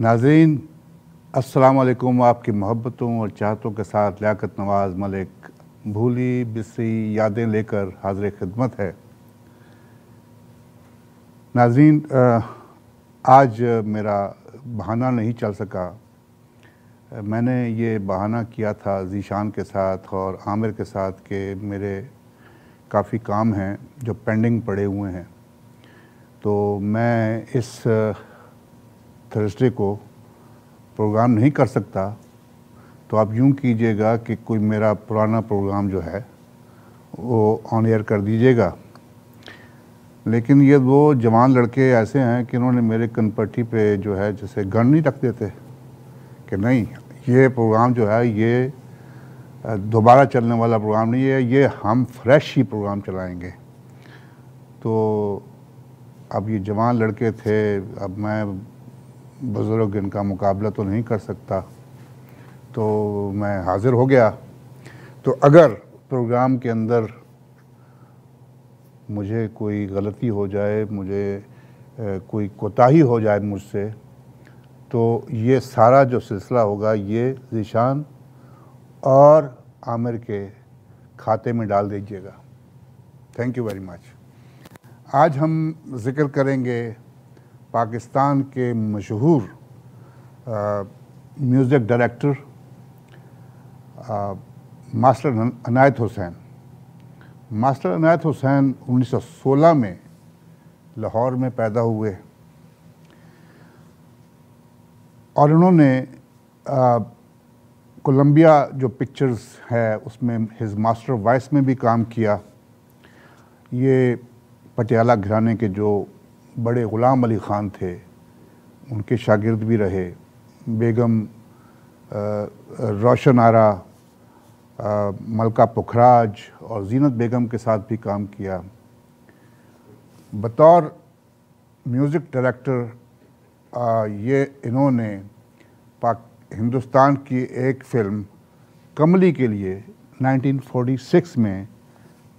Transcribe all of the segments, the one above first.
नाजरीन, अस्सलाम वालेकुम। आपकी मोहब्बतों और चाहतों के साथ लियाकत नवाज़ मलिक भूली बिसरी यादें लेकर हाजिर खिदमत है। नाजरीन आज मेरा बहाना नहीं चल सका। मैंने ये बहाना किया था जीशान के साथ और आमिर के साथ कि मेरे काफ़ी काम हैं जो पेंडिंग पड़े हुए हैं। तो मैं इस थर्सडे को प्रोग्राम नहीं कर सकता तो आप यूँ कीजिएगा कि कोई मेरा पुराना प्रोग्राम जो है, वो ऑन एयर कर दीजिएगा। लेकिन ये वो जवान लड़के ऐसे हैं कि उन्होंने मेरे कनपट्टी पे जो है, जैसे गन नहीं रख देते कि नहीं, ये प्रोग्राम जो है, ये दोबारा चलने वाला प्रोग्राम नहीं है, ये हम फ्रेश ही प्रोग्राम चलाएँगे। तो अब ये जवान लड़के थे, अब मैं बुज़ुर्ग इनका मुकाबला तो नहीं कर सकता। तो मैं हाज़िर हो गया। तो अगर प्रोग्राम के अंदर मुझे कोई गलती हो जाए, मुझे कोई कोताही हो जाए मुझसे तो ये सारा जो सिलसिला होगा, ये जीशान और आमिर के खाते में डाल दीजिएगा। थैंक यू वेरी मच आज हम ज़िक्र करेंगे पाकिस्तान के मशहूर music director master Inayat Hussain. Master Inayat Hussain 1916 में लाहौर में पैदा हुए और उन्होंने कोलंबिया जो पिक्चर्स है, उसमें हिज मास्टर वॉइस में भी काम किया। ये पटियाला घराने के जो बड़े ग़ुलाम अली ख़ान थे, उनके शागिर्द भी रहे, बेगम रोशन आरा मलका पुखराज और जीनत बेगम के साथ भी काम किया। बतौर म्यूज़िक डायरेक्टर ये इन्होंने पाक, हिंदुस्तान की एक फ़िल्म, कमली के लिए 1946 में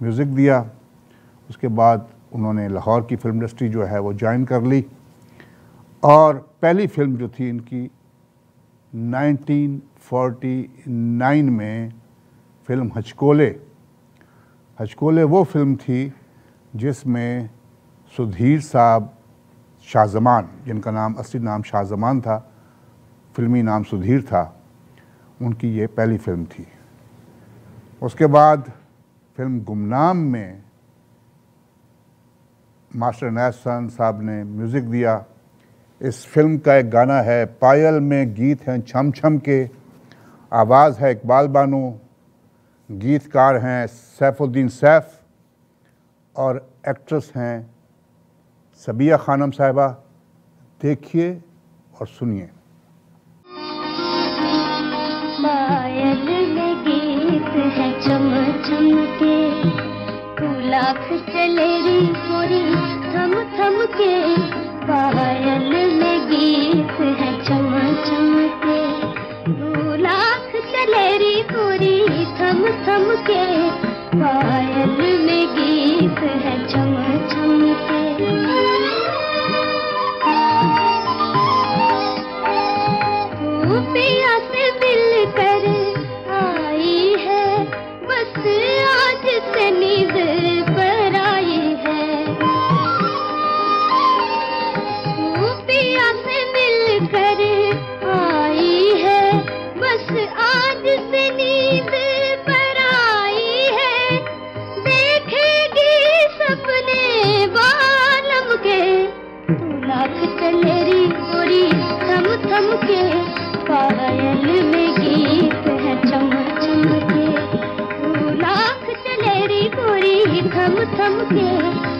म्यूज़िक दिया। उसके बाद उन्होंने लाहौर की फ़िल्म इंडस्ट्री जो है वो ज्वाइन कर ली। और पहली फ़िल्म जो थी इनकी 1949 में फ़िल्म हचकोले। हचकोले वो फ़िल्म थी जिसमें सुधीर साहब शाहजमान, जिनका नाम, असली नाम शाहजमान था, फिल्मी नाम सुधीर था, उनकी ये पहली फ़िल्म थी। उसके बाद फ़िल्म गुमनाम में मास्टर नैसन साहब ने म्यूज़िक दिया। इस फ़िल्म का एक गाना है, पायल में गीत हैं छम छम के। आवाज़ है इकबाल बानो। गीतकार हैं सैफुद्दीन सैफ और एक्ट्रेस हैं सबिया खानम साहिबा। देखिए और सुनिए। है पूरी थम थम के पायल में गीत है चम चम के दो लाख चलेरी पूरी थम थम के पायल में गीत है चम चम के पिया से थम के पायल में गीत है चम चम लाख चलेरी गोरी थम थम के।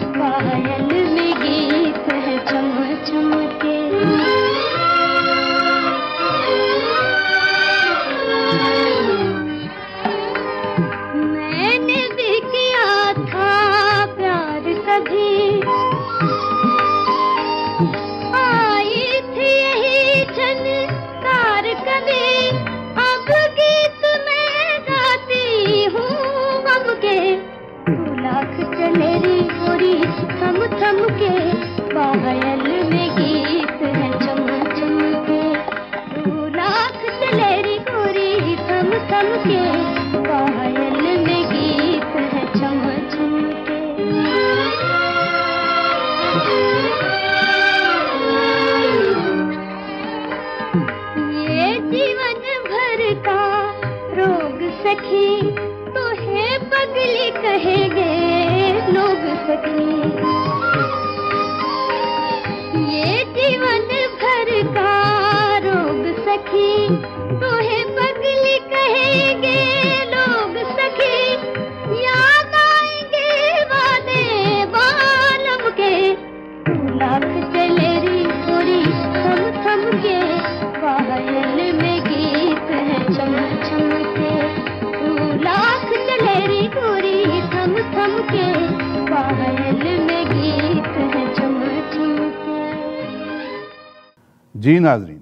जी नाजरीन,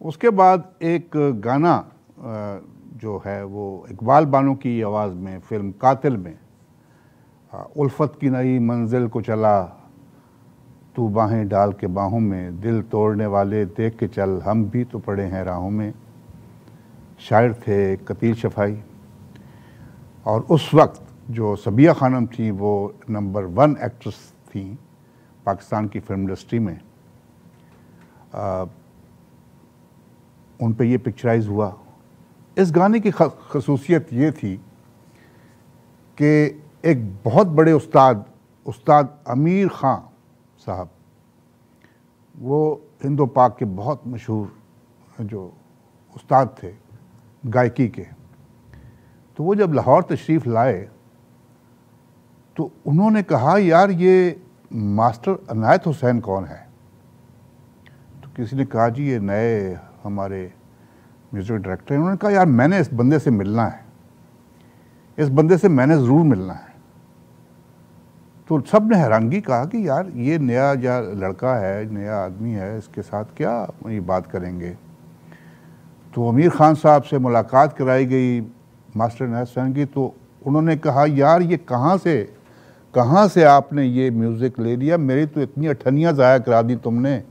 उसके बाद एक गाना जो है वो इकबाल बानो की आवाज़ में, फ़िल्म कातिल में उल्फत की नई मंजिल को चला, तू बाहें डाल के बाहों में, दिल तोड़ने वाले देख के चल, हम भी तो पड़े हैं राहों में। शायर थे कतील शफाई। और उस वक्त जो सबिया खानम थी, वो नंबर वन एक्ट्रेस थी पाकिस्तान की फ़िल्म इंडस्ट्री में। उन पे ये पिक्चराइज हुआ। इस गाने की खसूसियत ये थी कि एक बहुत बड़े उस्ताद उस्ताद अमीर ख़ान साहब, वो हिंदो पाक के बहुत मशहूर जो उस्ताद थे, गायकी के। तो वो जब लाहौर तशरीफ़ लाए तो उन्होंने कहा, यार ये मास्टर अनायत हुसैन कौन है? किसी ने कहा, जी, ये नए हमारे म्यूज़िक डायरेक्टर हैं। उन्होंने कहा, यार, मैंने इस बंदे से मिलना है। इस बंदे से मैंने ज़रूर मिलना है। तो सबने हैरानगी कहा कि, यार, ये नया या लड़का है, नया आदमी है, इसके साथ क्या ये बात करेंगे? तो अमीर ख़ान साहब से मुलाकात कराई गई मास्टर नहसन की। तो उन्होंने कहा, यार, ये कहाँ से कहाँ से आपने ये म्यूज़िक ले लिया? मेरी तो इतनी अठनियाँ ज़ाया करा दी तुमने।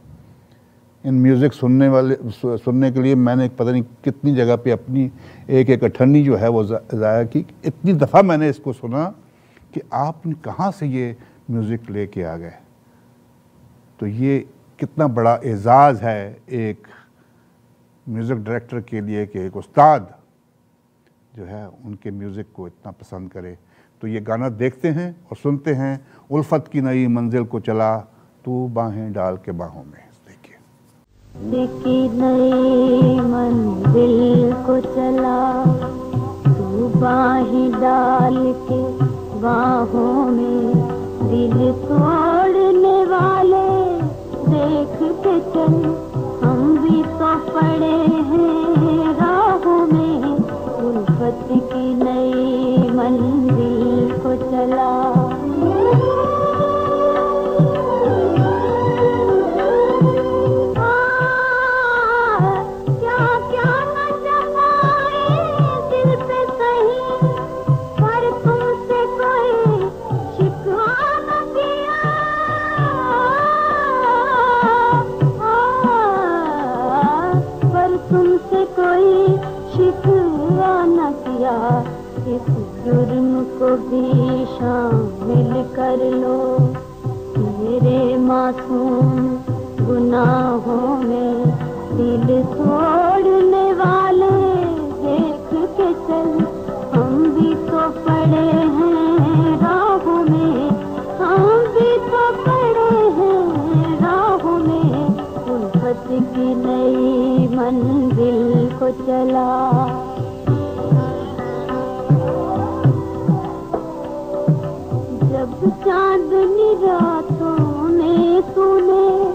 इन म्यूज़िक सुनने वाले सुनने के लिए मैंने पता नहीं कितनी जगह पे अपनी एक एक अठन्नी जो है वो ज़ाया की। इतनी दफ़ा मैंने इसको सुना कि आप कहाँ से ये म्यूज़िक लेके आ गए? तो ये कितना बड़ा एज़ाज़ है एक म्यूज़िक डायरेक्टर के लिए कि एक उस्ताद जो है उनके म्यूज़िक को इतना पसंद करे। तो ये गाना देखते हैं और सुनते हैं। उल्फत की नई मंजिल को चला, तू बाहें डाल के बाहों में। देखी नई मंजिल को चला तू बाही डाल के बाहों में। दिल तोड़ने वाले देख के चल, हम भी तो पड़े हैं राहों में। उल्फत की नई मंजिल भी शामिल कर लो। मेरे मासूम गुनाहों में दिल तोड़ने वाले देख के चल। हम भी तो पड़े हैं राहों में, हम भी तो पड़े हैं राहों में। उल्फत की नई मंजिल को चला। रातों में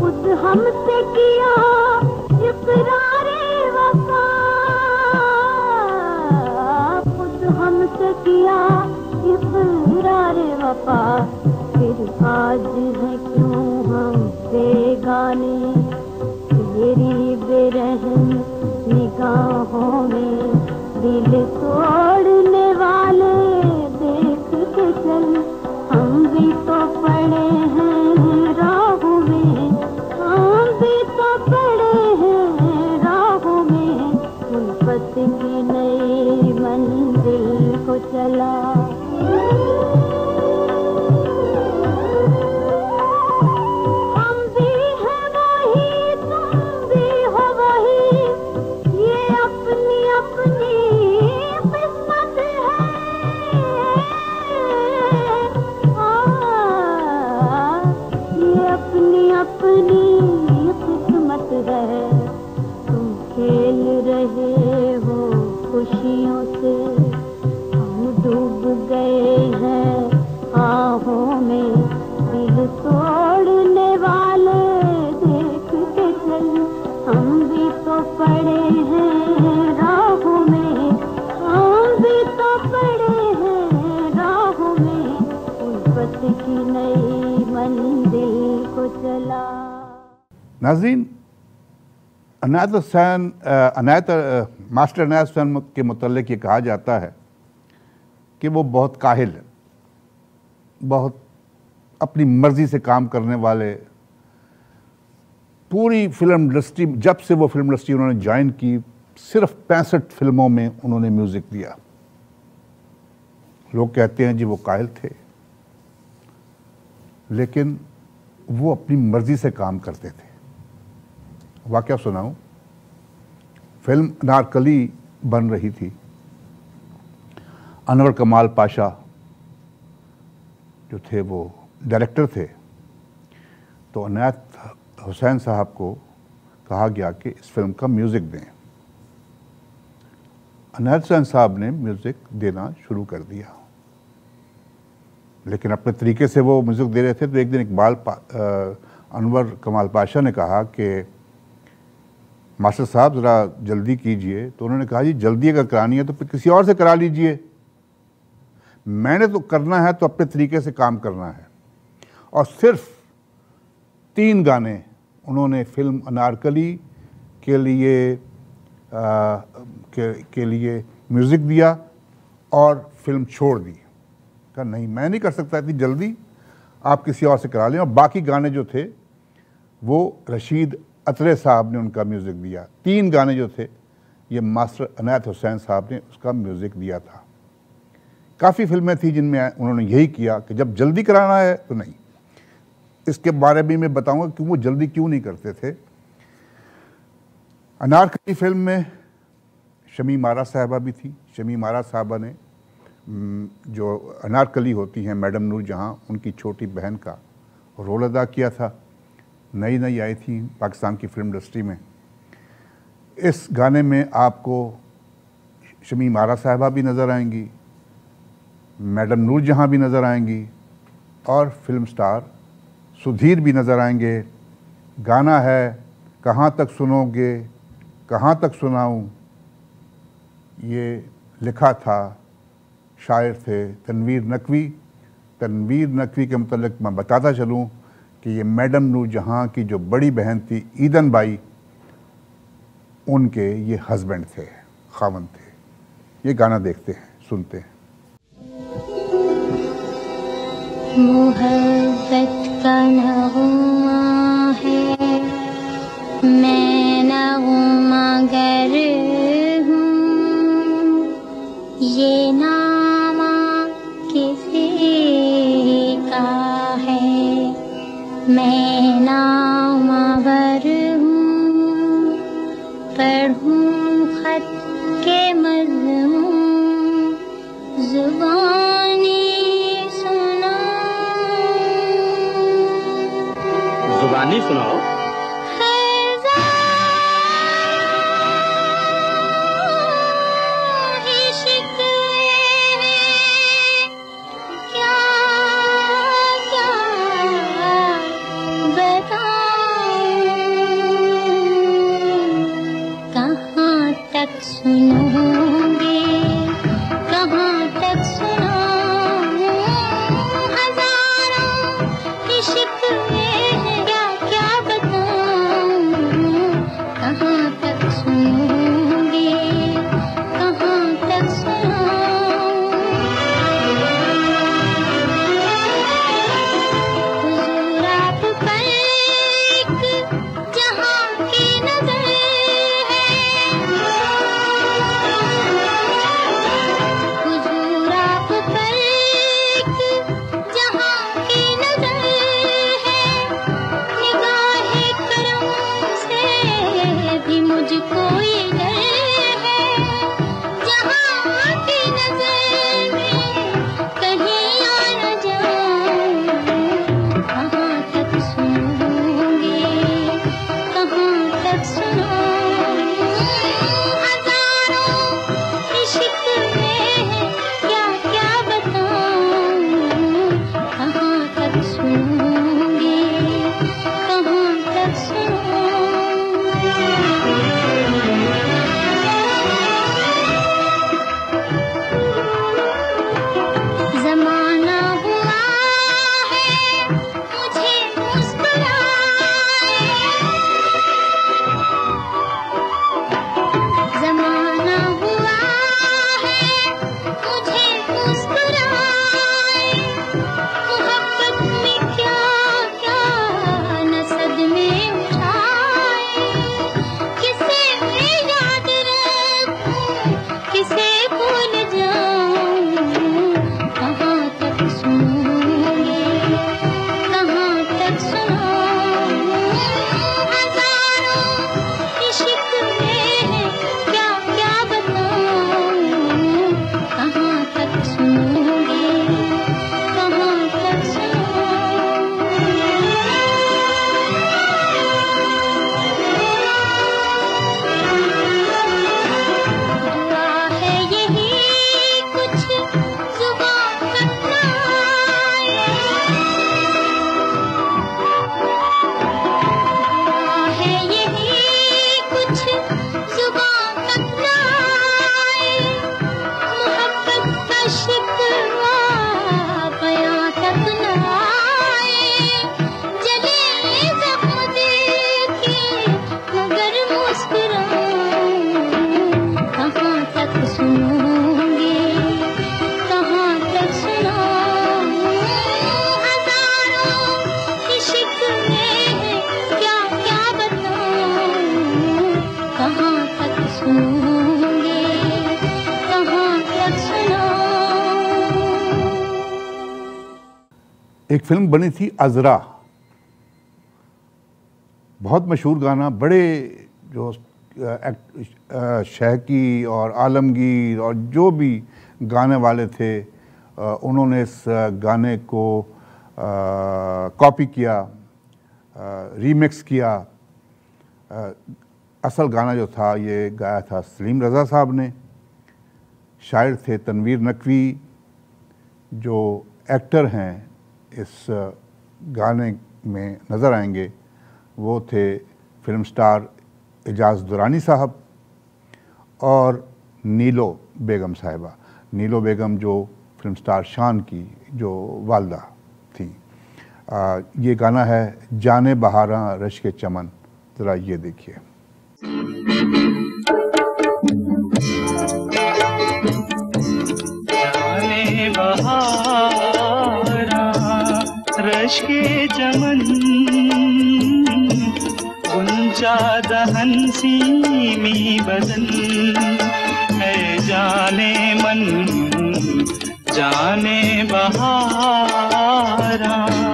खुद हमसे किया इकरारे वफा। हमसे किया इकरारे वफा। फिर आज है क्यों हम बेगाने तेरी निगाहों में दिल नाजरीन अनायत हुसैन अनायत मास्टर अनायत हुसैन के मतलब ये कहा जाता है कि वो बहुत काहिल है, बहुत अपनी मर्ज़ी से काम करने वाले। पूरी फ़िल्म इंडस्ट्री, जब से वो फ़िल्म इंडस्ट्री उन्होंने ज्वाइन की, सिर्फ़ पैंसठ फ़िल्मों में उन्होंने म्यूज़िक दिया। लोग कहते हैं, जी, वो कायल थे। लेकिन वो अपनी मर्ज़ी से काम करते थे। वाक्य सुनाऊं। फ़िल्म नारकली बन रही थी। अनवर कमाल पाशा जो थे वो डायरेक्टर थे। तो अनायत हुसैन साहब को कहा गया कि इस फ़िल्म का म्यूज़िक दें। अनायत हुसैन साहब ने म्यूज़िक देना शुरू कर दिया। लेकिन अपने तरीके से वो म्यूज़िक दे रहे थे तो एक दिन इकबाल अनवर कमाल पाशा ने कहा कि मास्टर साहब ज़रा जल्दी कीजिए। तो उन्होंने कहा जी जल्दी अगर करानी है तो फिर किसी और से करा लीजिए। मैंने तो करना है तो अपने तरीके से काम करना है। और सिर्फ़ तीन गाने उन्होंने फ़िल्म अनारकली के लिए आ, के, के लिए म्यूज़िक दिया और फ़िल्म छोड़ दी। कहा नहीं मैं नहीं कर सकता इतनी जल्दी। आप किसी और से करा लें। और बाकी गाने जो थे वो रशीद अतरे साहब ने उनका म्यूज़िक दिया। तीन गाने जो थे, ये मास्टर अनायत हुसैन साहब ने उसका म्यूज़िक दिया था। काफ़ी फ़िल्में थी जिनमें उन्होंने यही किया कि जब जल्दी कराना है तो नहीं। इसके बारे में मैं बताऊँगा कि वो जल्दी क्यों नहीं करते थे। अनारकली फ़िल्म में शमी मारा साहबा भी थी। शमी मारा साहबा ने जो अनारकली होती हैं, मैडम नूर जहाँ उनकी छोटी बहन का रोल अदा किया था। नई नई आई थी पाकिस्तान की फ़िल्म इंडस्ट्री में। इस गाने में आपको शमी मारा साहबा भी नज़र आएँगी, मैडम नूर जहाँ भी नज़र आएँगी और फ़िल्म स्टार सुधीर भी नज़र आएँगे। गाना है, कहाँ तक सुनोगे, कहाँ तक सुनाऊँ? ये लिखा था शायर थे तनवीर नकवी। तनवीर नकवी के मतलब मैं बताता चलूँ कि ये मैडम नू जहाँ की जो बड़ी बहन थी, ईदन बाई, उनके ये हस्बैंड थे, खावन थे। ये गाना देखते हैं, सुनते हैं। मोहब्बत का नगमा है मैं नगमा फ़िल्म बनी थी अजरा। बहुत मशहूर गाना, बड़े जो शहकी और आलमगीर और जो भी गाने वाले थे उन्होंने इस गाने को कॉपी किया रीमिक्स किया। असल गाना जो था, ये गाया था सलीम रज़ा साहब ने। शायर थे तनवीर नकवी, जो एक्टर हैं इस गाने में नज़र आएँगे वो थे फ़िल्म स्टार एजाज दुरानी साहब और नीलो बेगम साहिबा। नीलो बेगम जो फ़िल्म स्टार शान की जो वालदा थी। आ, ये गाना है जाने बहारा रश के चमन ज़रा ये देखिए। के जमन। गुंजा दहन सीमी बदन। है जाने मन जाने बहारा।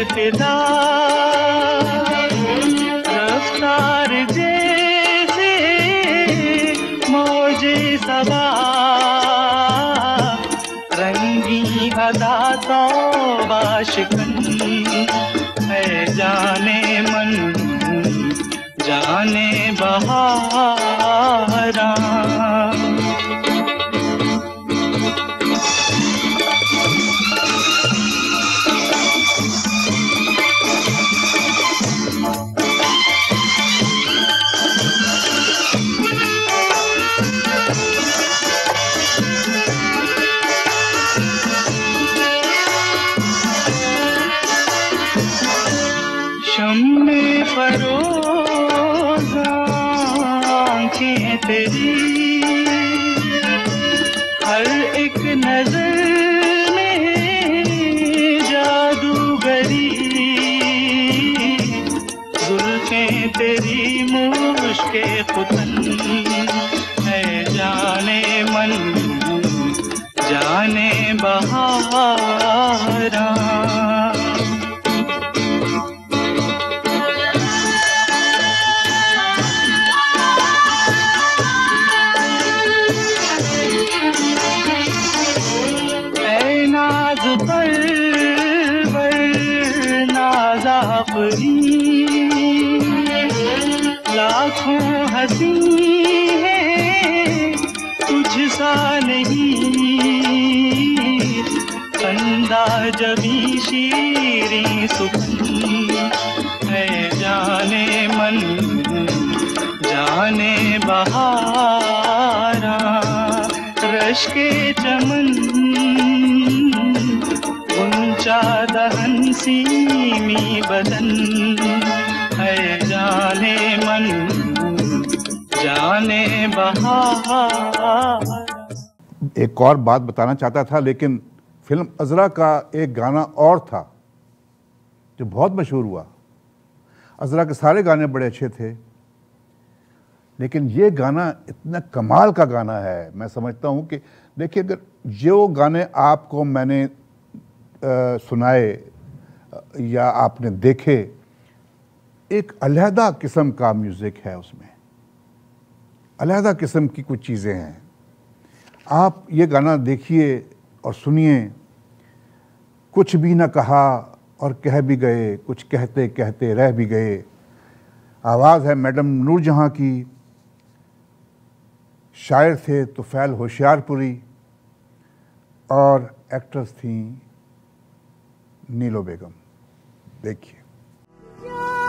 पे फिदा रफ्तार जैसे मौजे सबा रंगी अदा तो बाशिकन है जाने मन, जाने बहारा। नाज पर नाजाफरी लाखों हसी है तुझ सा नहीं कंदा जबी शीरी सुखी है जाने मन जाने बहारा, रश के चमन सीमी बदन है जाने मन जाने बहारा। एक और बात बताना चाहता था लेकिन फ़िल्म अजरा का एक गाना और था जो बहुत मशहूर हुआ। अजरा के सारे गाने बड़े अच्छे थे लेकिन ये गाना इतना कमाल का गाना है। मैं समझता हूँ कि देखिए अगर जो गाने आपको मैंने आ, सुनाए या आपने देखे, एक अलहदा किस्म का म्यूज़िक है उसमें। अलहदा किस्म की कुछ चीज़ें हैं। आप ये गाना देखिए और सुनिए। कुछ भी न कहा और कह भी गए, कुछ कहते कहते रह भी गए। आवाज़ है मैडम नूरजहाँ की। शायर थे तुफैल होशियारपुरी। और एक्ट्रेस थी नीलो बेगम। देखिए जो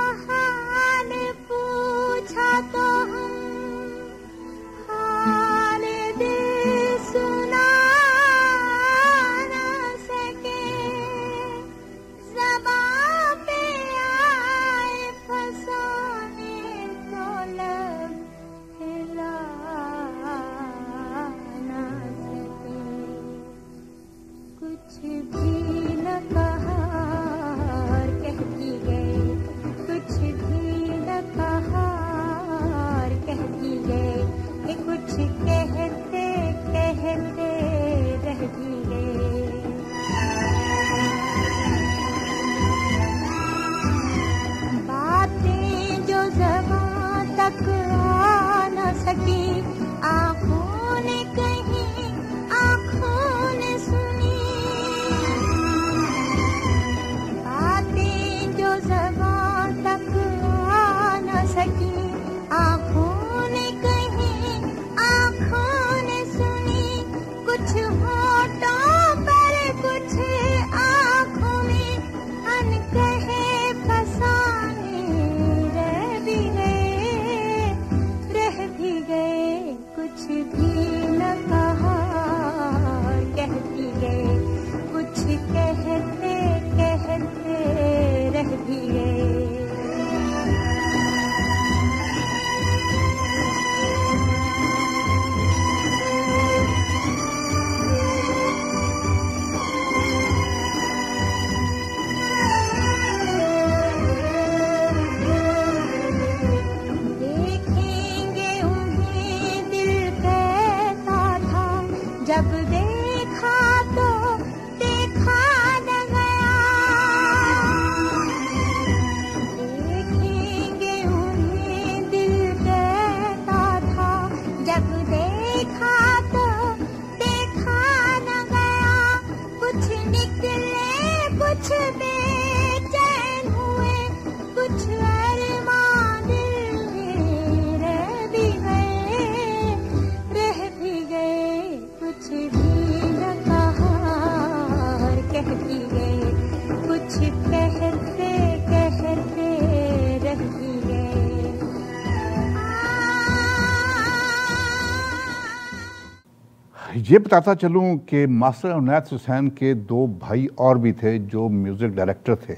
ये बताता चलूँ कि मास्टर अनैत हुसैन के दो भाई और भी थे जो म्यूज़िक डायरेक्टर थे।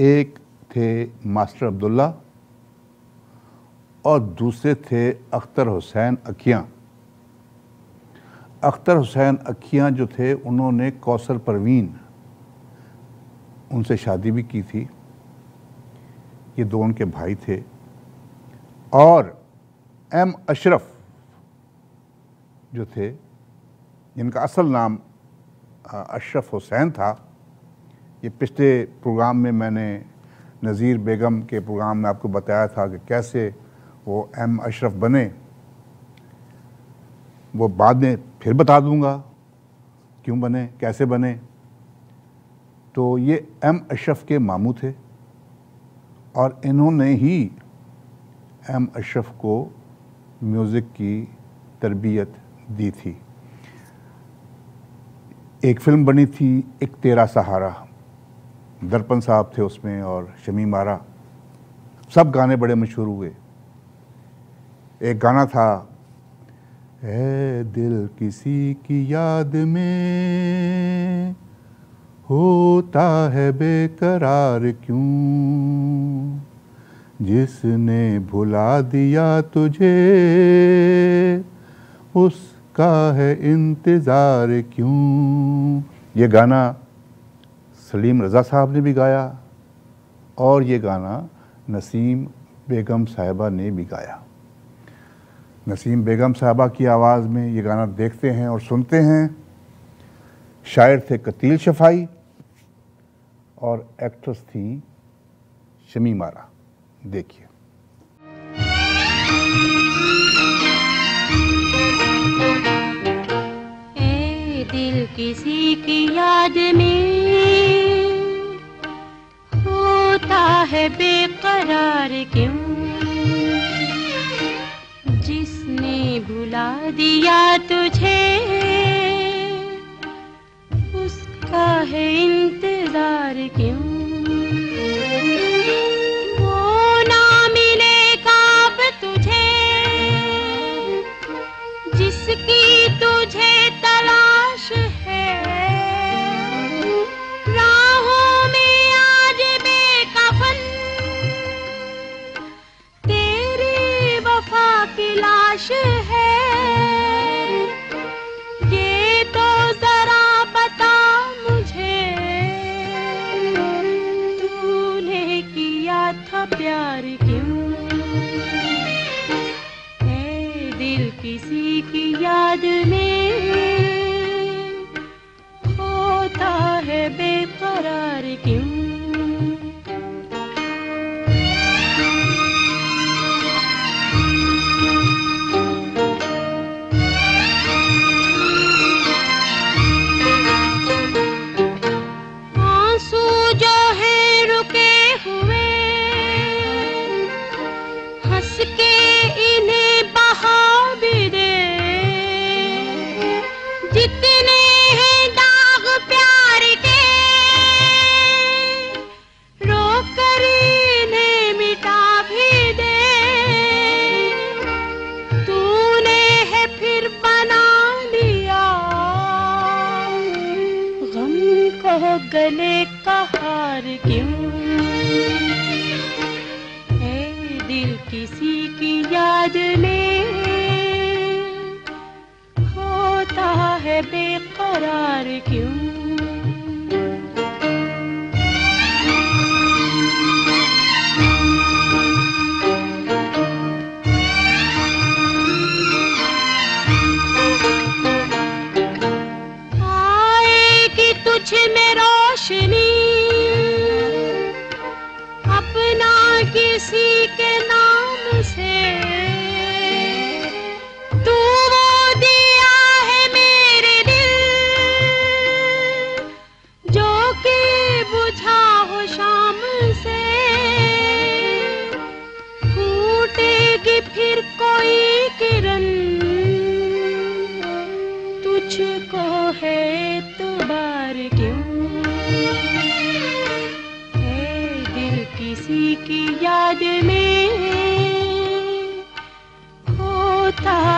एक थे मास्टर अब्दुल्ला और दूसरे थे अख्तर हुसैन अखियाँ। अख्तर हुसैन अखियाँ जो थे, उन्होंने कौसर परवीन उनसे शादी भी की थी। ये दो उनके भाई थे। और एम अशरफ जो थे, जिनका असल नाम अशरफ हुसैन था। ये पिछले प्रोग्राम में मैंने नज़ीर बेगम के प्रोग्राम में आपको बताया था कि कैसे वो एम अशरफ बने। वो बाद में फिर बता दूँगा क्यों बने, कैसे बने। तो ये एम अशरफ के मामू थे और इन्होंने ही एम अशरफ को म्यूज़िक की तरबियत दी थी। एक फ़िल्म बनी थी, एक तेरा सहारा। दर्पण साहब थे उसमें और शमी मारा। सब गाने बड़े मशहूर हुए। एक गाना था ए दिल किसी की याद में होता है बेकरार क्यों? जिसने भुला दिया तुझे उसका है इंतज़ार क्यों? ये गाना सलीम रज़ा साहब ने भी गाया और ये गाना नसीम बेगम साहिबा ने भी गाया। नसीम बेगम साहिबा की आवाज़ में ये गाना देखते हैं और सुनते हैं। शायर थे कतील शफाई और एक्ट्रेस थी शमी मारा। देखिए। दिल किसी की याद में होता है बेकरार क्यों? जिसने भुला दिया तुझे, उसका है इंतज़ार क्यों? की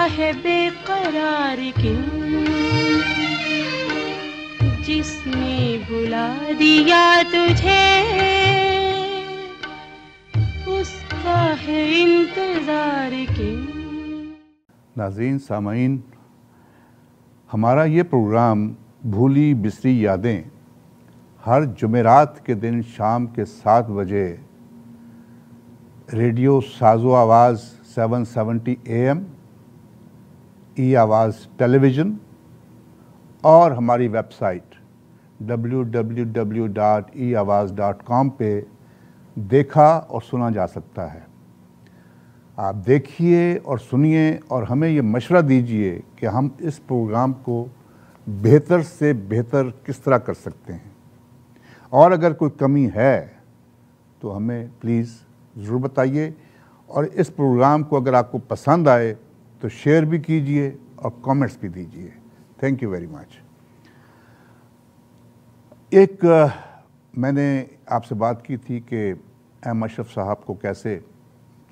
है बेकरार क्यों? जिसने बुला दिया तुझे, उसका है इंतज़ार क्यों? नाजरीन सामीन हमारा ये प्रोग्राम भूली बिसरी यादें हर जुमेरात के दिन शाम के सात बजे रेडियो साजो आवाज़ 770 एएम ई आवाज़ टेलीविज़न और हमारी वेबसाइट www.eawaz.com पे देखा और सुना जा सकता है। आप देखिए और सुनिए और हमें ये मशवरा दीजिए कि हम इस प्रोग्राम को बेहतर से बेहतर किस तरह कर सकते हैं। और अगर कोई कमी है तो हमें प्लीज़ ज़रूर बताइए। और इस प्रोग्राम को अगर आपको पसंद आए तो शेयर भी कीजिए और कमेंट्स भी दीजिए। थैंक यू वेरी मच एक मैंने आपसे बात की थी कि एम अशरफ साहब को कैसे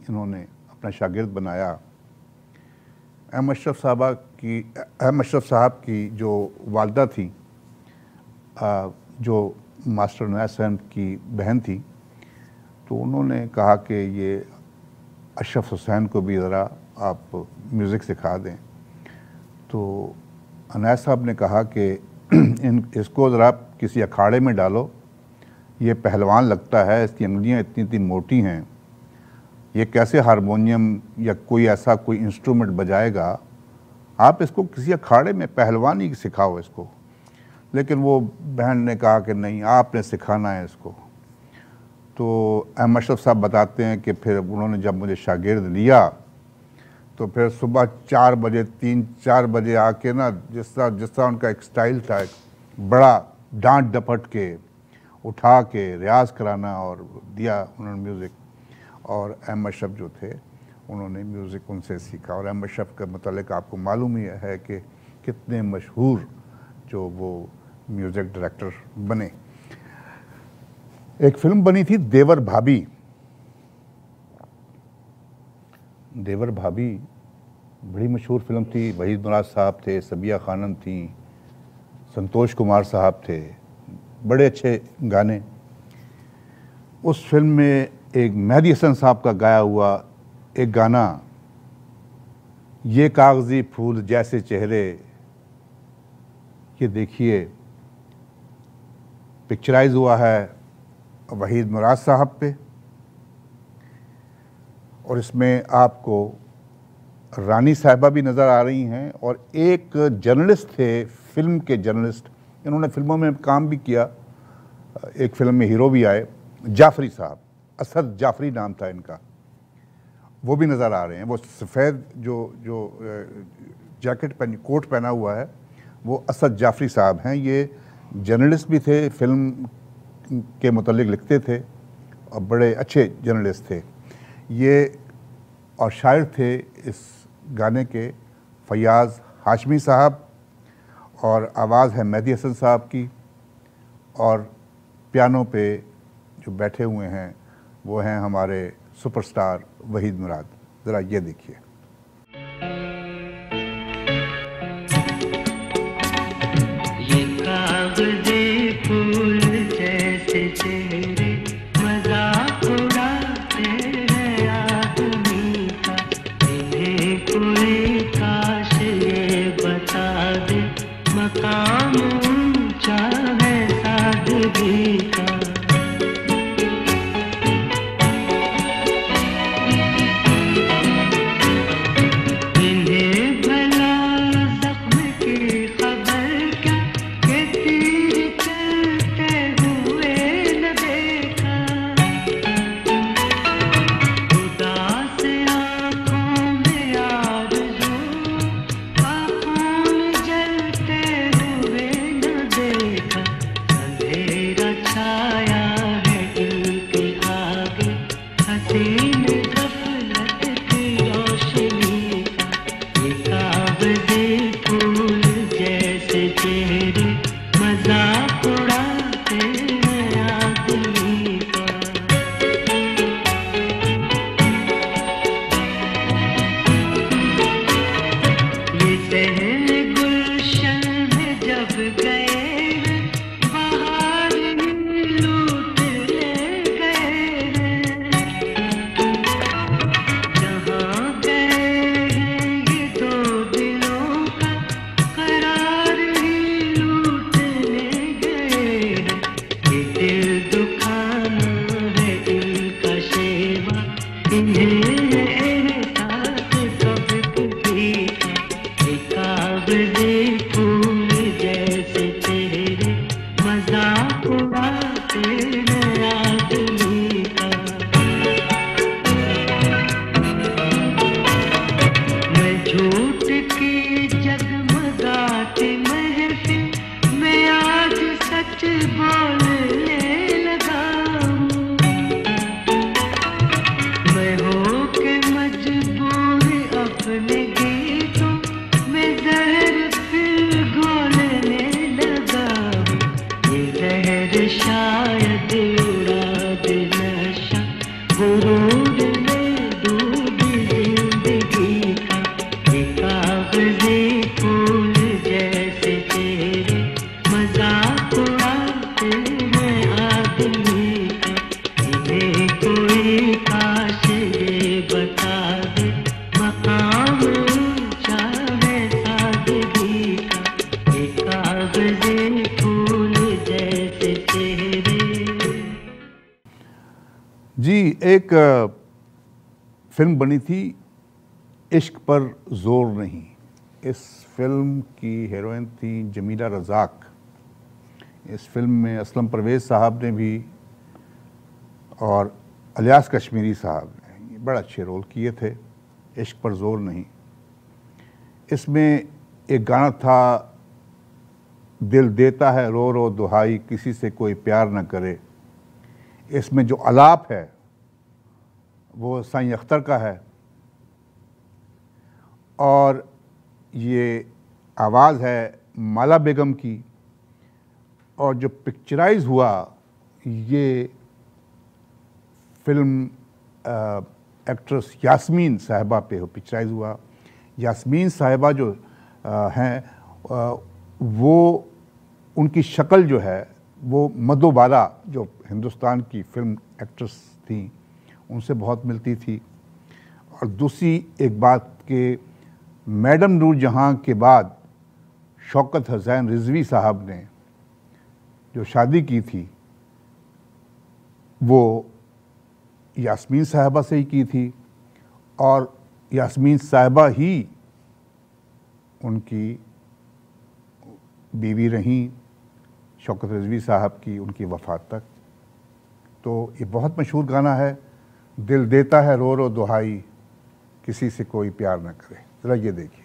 इन्होंने अपना शागिर्द बनाया। एम अशरफ साहबा की एम अशरफ साहब की जो वालदा थी अ, जो मास्टर नैस अहमद की बहन थी तो उन्होंने कहा कि ये अशरफ हुसैन को भी ज़रा आप म्यूज़िक सिखा दें। तो अनैस साहब ने कहा कि इन, इसको ज़रा किसी अखाड़े में डालो। ये पहलवान लगता है, इसकी अंगलियाँ इतनी इतनी मोटी हैं। ये कैसे हारमोनियम या कोई ऐसा कोई इंस्ट्रूमेंट बजाएगा? आप इसको किसी अखाड़े में, पहलवानी सिखाओ इसको। लेकिन वो बहन ने कहा कि नहीं, आपने सिखाना है इसको। तो एम अशरफ साहब बताते हैं कि फिर उन्होंने जब मुझे शागिर्द लिया तो फिर सुबह चार बजे, तीन, चार बजे आके ना जिस तरह जिस तरह उनका एक स्टाइल था, एक बड़ा डांट डपट के उठा के रियाज कराना और दिया उन्होंने म्यूज़िक और एम अशरफ जो थे, उन्होंने म्यूज़िक उनसे सीखा। और अहमद अशरफ के मतलब आपको मालूम ही है कि कितने मशहूर जो वो म्यूज़िक डायरेक्टर बने। एक फ़िल्म बनी थी, देवर भाभी। देवर भाभी बड़ी मशहूर फ़िल्म थी, वहीद मुराद साहब थे, सबिया खानम थी, संतोष कुमार साहब थे, बड़े अच्छे गाने। उस फ़िल्म में एक मेहदी हसन साहब का गाया हुआ एक गाना, ये कागज़ी फूल जैसे चेहरे ये देखिए पिक्चराइज हुआ है वहीद मुराद साहब पे। और इसमें आपको रानी साहिबा भी नज़र आ रही हैं और एक जर्नलिस्ट थे, फ़िल्म के जर्नलिस्ट। इन्होंने फ़िल्मों में काम भी किया। एक फ़िल्म में हीरो भी आए, जाफरी साहब, असद जाफरी नाम था इनका। वो भी नज़र आ रहे हैं। वो सफ़ेद जो जो जैकेट पहन, कोट पहना हुआ है, वो असद जाफरी साहब हैं। ये जर्नलिस्ट भी थे, फ़िल्म के मतलब लिखते थे और बड़े अच्छे जर्नलिस्ट थे। ये और शायर थे इस गाने के फयाज़ हाशमी साहब और आवाज़ है मेहदी हसन साहब की और पियानो पे जो बैठे हुए हैं, वो हैं हमारे सुपरस्टार वहीद मुराद। ज़रा ये देखिए। ये कागजे फूल नहीं। इस फ़िल्म की हीरोइन थी जमीला रज़ाक। इस फ़िल्म में असलम परवेज़ साहब ने भी और अलियास कश्मीरी साहब ने बड़े अच्छे रोल किए थे, इश्क पर ज़ोर नहीं। इसमें एक गाना था, दिल देता है रो रो दुहाई, किसी से कोई प्यार न करे। इसमें जो अलाप है, वो साईं अख्तर का है और ये आवाज़ है माला बेगम की। और जो पिक्चराइज हुआ ये फ़िल्म अ, एक्ट्रेस यास्मीन साहिबा पे हो पिक्चराइज हुआ। यास्मीन साहिबा जो हैं वो उनकी शक्ल जो है वो मधुबाला जो हिंदुस्तान की फ़िल्म एक्ट्रेस थी उनसे बहुत मिलती थी। और दूसरी एक बात कि मैडम नूर जहाँ के बाद शौकत हसैन रिजवी साहब ने जो शादी की थी, वो यास्मीन साहबा से ही की थी और यास्मीन साहबा ही उनकी बीवी रहीं, शौकत रिजवी साहब की उनकी वफ़ात तक। तो ये बहुत मशहूर गाना है, दिल देता है रो रो दुहाई, किसी से कोई प्यार न करे। ये देखिए।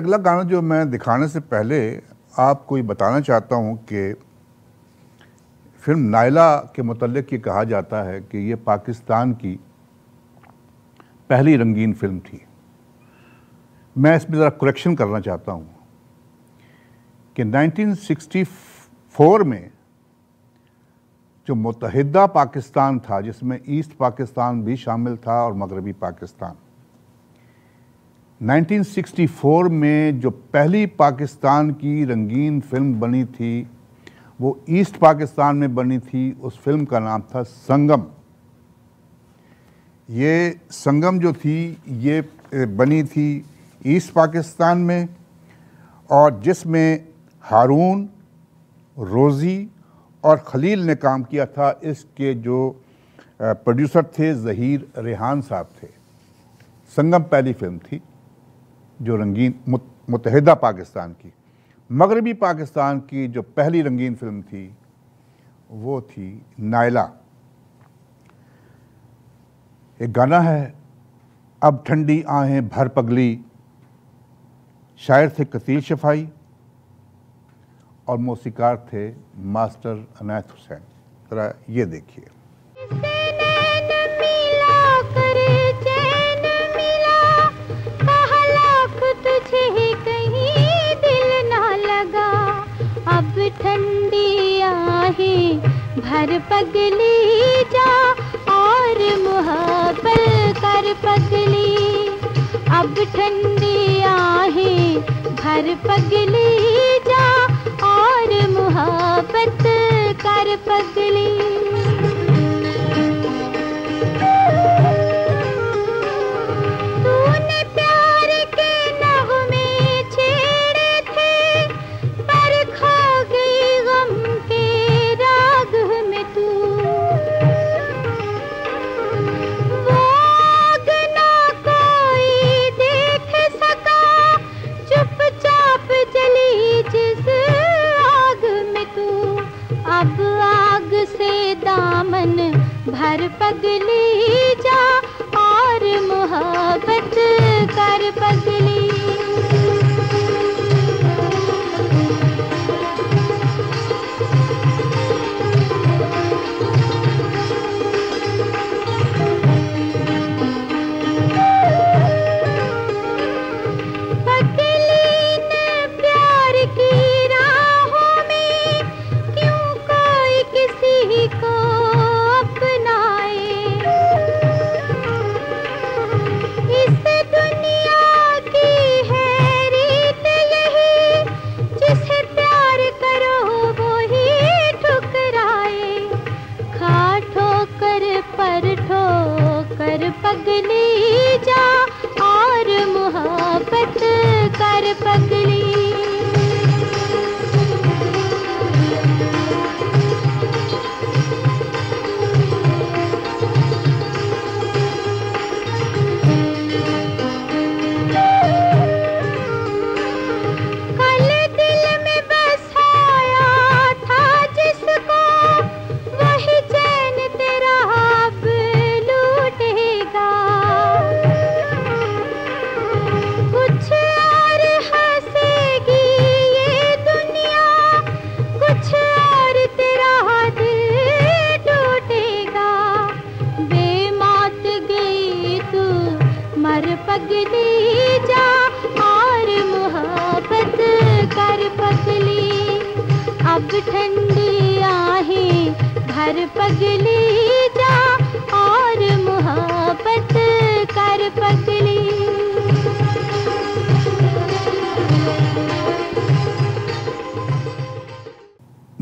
अगला गाना जो मैं दिखाने से पहले आपको ये बताना चाहता हूँ कि फ़िल्म नायला के मतलब ये कहा जाता है कि ये पाकिस्तान की पहली रंगीन फ़िल्म थी। मैं इसमें ज़रा करेक्शन करना चाहता हूँ कि 1964 में जो मुतहदा पाकिस्तान था, जिसमें ईस्ट पाकिस्तान भी शामिल था और मगरबी पाकिस्तान। 1964 में जो पहली पाकिस्तान की रंगीन फ़िल्म बनी थी, वो ईस्ट पाकिस्तान में बनी थी, उस फ़िल्म का नाम था संगम। ये संगम जो थी, ये बनी थी ईस्ट पाकिस्तान में और जिसमें हारून, रोज़ी और खलील ने काम किया था। इसके जो प्रोड्यूसर थे ज़हीर रेहान साहब थे। संगम पहली फ़िल्म थी। जो रंगीन मुतहदा पाकिस्तान की, मगरबी पाकिस्तान की जो पहली रंगीन फ़िल्म थी, वो थी नायला। एक गाना है, अब ठंडी आहें भर पगली, शायर थे कतील शफाई, और मौसीकार थे मास्टर अनायत हुसैन। ज़रा ये देखिए। ठंडी आहे, भर पगली जा, और मुहबल कर पगली। अब ठंडी आहे, भर पगली जा, और मुहब्बत कर पगली। दामन भर पगली जा और मोहब्बत कर पगली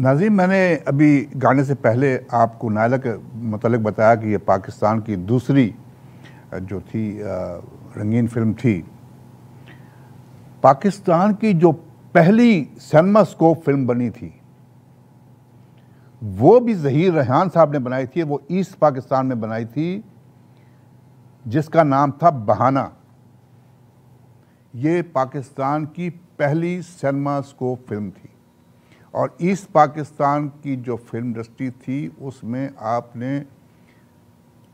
नाजीम, मैंने अभी गाने से पहले आपको नायला के मतलब बताया कि ये पाकिस्तान की दूसरी जो थी रंगीन फ़िल्म थी। पाकिस्तान की जो पहली सिनेमा स्कोप फ़िल्म बनी थी, वो भी जहीर रेहान साहब ने बनाई थी, वो ईस्ट पाकिस्तान में बनाई थी, जिसका नाम था बहाना। ये पाकिस्तान की पहली सिनेमा स्कोप फ़िल्म थी। और ईस्ट पाकिस्तान की जो फ़िल्म इंडस्ट्री थी, उसमें आपने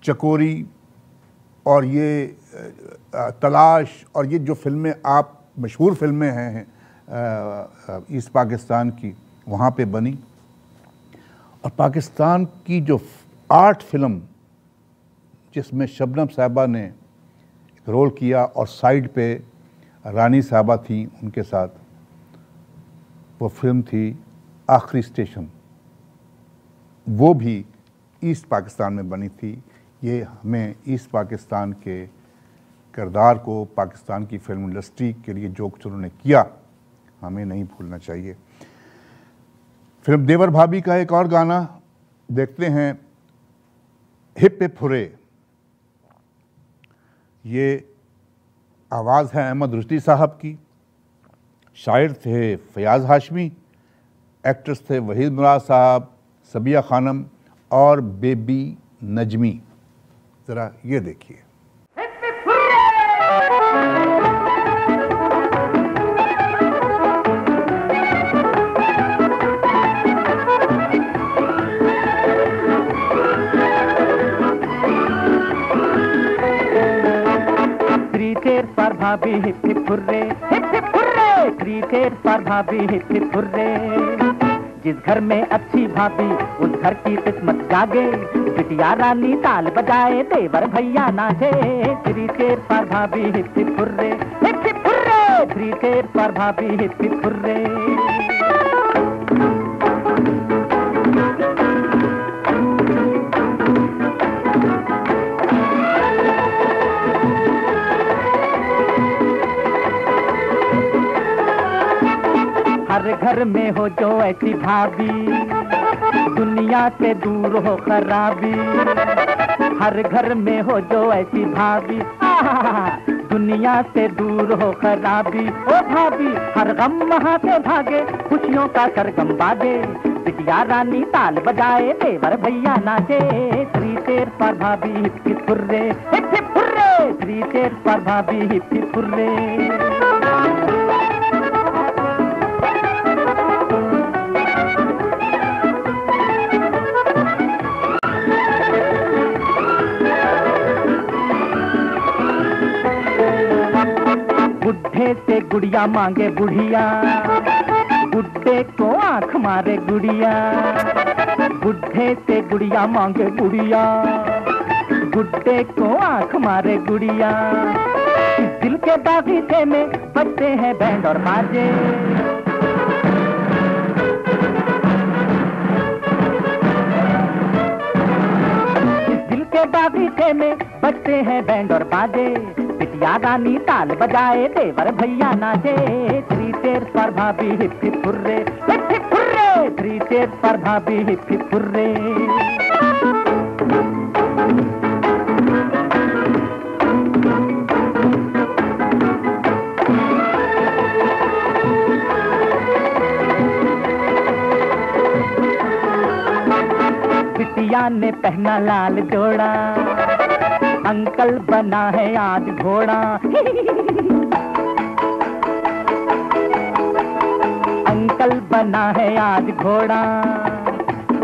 चकोरी और ये तलाश और ये जो फ़िल्में आप, मशहूर फ़िल्में हैं ईस्ट पाकिस्तान की, वहाँ पे बनी। और पाकिस्तान की जो आर्ट फ़िल्म, जिसमें शबनम साहबा ने रोल किया और साइड पे रानी साहबा थी उनके साथ, वो फ़िल्म थी आखिरी स्टेशन। वो भी ईस्ट पाकिस्तान में बनी थी। ये हमें ईस्ट पाकिस्तान के किरदार को, पाकिस्तान की फ़िल्म इंडस्ट्री के लिए जो कुछ उन्होंने किया, हमें नहीं भूलना चाहिए। फ़िल्म देवर भाभी का एक और गाना, देखते हैं, हिप हिप हुरे। ये आवाज़ है अहमद रुश्दी साहब की। शायर थे फयाज हाशमी। एक्ट्रेस थे वहीद मुराद साहब, सबिया खानम और बेबी नजमी। ज़रा ये देखिए। भाभी hip hurray hip hurray. Cricket पर भाभी हिप फुर्रे। जिस घर में अच्छी भाभी, उस घर की किस्मत जागे। बिटिया रानी ताल बजाए, देवर भैया नाचे। श्री शेर पर भाभी hip hip hurray hurray! Hurray three cheers पर भाभी हिप हिप घर में हो जो ऐसी भाभी, दुनिया से दूर हो खराबी। हर घर में हो जो ऐसी भाभी, दुनिया से दूर हो खराबी। ओ भाभी, हर गम वहाँ से भागे, खुशियों का सरगम बागे बिटिया रानी ताल बजाए देवर भैया नाचे। श्री शेर पर भाभी hip hip hurray hip hip three cheers पर भाभी हिप हिप गुड़िया मांगे बुढ़िया बुढ़े को आँख मारे गुड़िया। बुढ़े से गुड़िया मांगे बुढ़िया बुढ़े को आँख मारे गुड़िया। इस दिल के बागीचे में बजते हैं बैंड और बाजे इस दिल के बागीचे में बजते हैं बैंड और बाजे बिटिया रानी ताल बजाए, देवर भैया नाचे। थ्री चेयर पर भाभी hip hip hurray hip hip hurray three cheers पर भाभी हिप हिप हुर्रे बिटिया ने पहना लाल जोड़ा। अंकल बना है आज घोड़ा। अंकल बना है आज घोड़ा।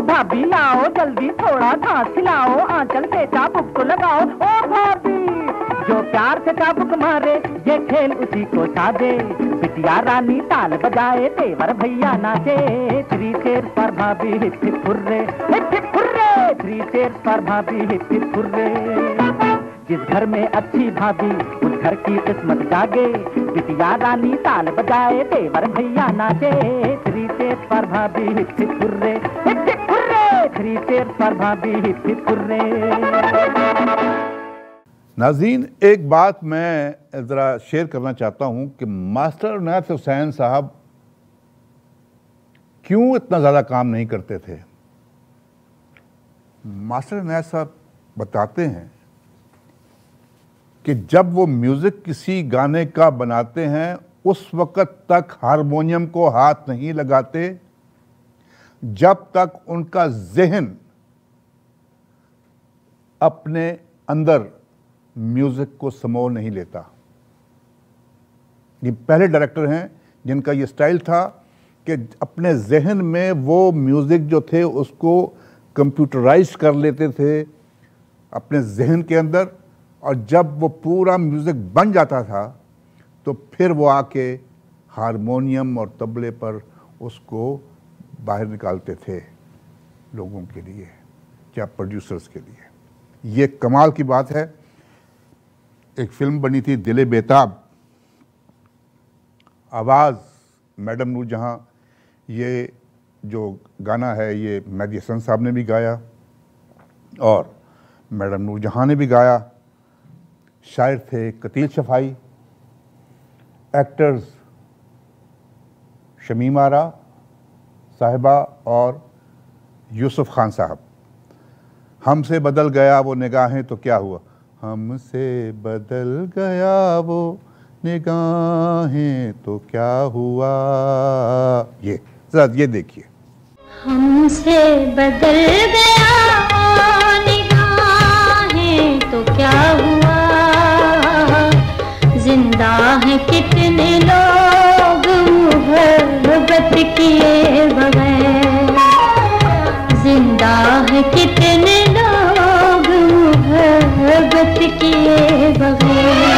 भाभी लाओ जल्दी, थोड़ा घास खिलाओ। आंचल से चाबुक तो लगाओ। ओ भाभी, जो प्यार से चाबुक मारे, ये खेल उसी को साजे बिटिया रानी ताल बजाए देवर भैया नाचे। थ्री शेर पर भाभी hip hurray hip hurray three cheers पर भाभी हिप हुर्रे जिस घर में अच्छी भाभी, उस घर की किस्मत जागे। बिटिया रानी ताल बजाए, देवर भैया नाचे। थ्री शेर पर भाभी hip hurray hip hip three cheers पर भाभी हिप नाजीन, एक बात मैं ज़रा शेयर करना चाहता हूँ कि मास्टर नाथ हुसैन साहब क्यों इतना ज़्यादा काम नहीं करते थे? मास्टर नाथ साहब बताते हैं कि जब वो म्यूज़िक किसी गाने का बनाते हैं, उस वक़्त तक हारमोनियम को हाथ नहीं लगाते, जब तक उनका जहन अपने अंदर म्यूज़िक को समो नहीं लेता। ये पहले डायरेक्टर हैं, जिनका ये स्टाइल था कि अपने जहन में वो म्यूज़िक जो थे, उसको कंप्यूटराइज कर लेते थे अपने जहन के अंदर। और जब वो पूरा म्यूज़िक बन जाता था तो फिर वो आके हारमोनियम और तबले पर उसको बाहर निकालते थे लोगों के लिए, या प्रोड्यूसर्स के लिए। ये कमाल की बात है। एक फ़िल्म बनी थी, दिले बेताब। आवाज़, मैडम नूरजहाँ, ये जो गाना है, ये मेहदी हसन साहब ने भी गाया, और मैडम नूरजहाँ ने भी गाया। शायर थे कतील शफाई एक्टर्स शमीम आरा साहिबा और यूसुफ खान साहब। हमसे बदल गया वो निगाहें तो क्या हुआ? हमसे बदल गया वो निगाहें तो क्या हुआ? ये, जरा ये देखिए। हमसे बदल गया निगाहें तो क्या हुआ? ज़िंदा है कितने लोग मोहब्बत किए बगैर? ज़िंदा है कितने लोग मोहब्बत किए बगैर?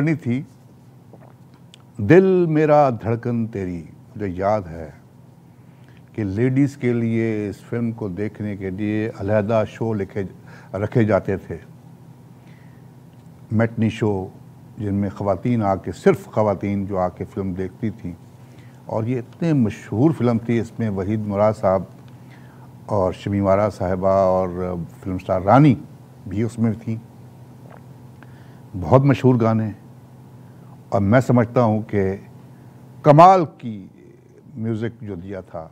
बनी थी, दिल मेरा धड़कन तेरी मुझे याद है कि लेडीज़ के लिए इस फ़िल्म को देखने के लिए अलहदा शो लिखे, रखे जाते थे। मैटनी शो, जिनमें ख़वातीन आके, सिर्फ़ ख़वातीन जो आके फ़िल्म देखती थी। और ये इतने मशहूर फ़िल्म थी, इसमें वहीद मुराद साहब और शमीमारा साहिबा और फ़िल्म स्टार रानी भी उसमें थी। बहुत मशहूर गाने। और मैं समझता हूँ कि कमाल की म्यूज़िक जो दिया था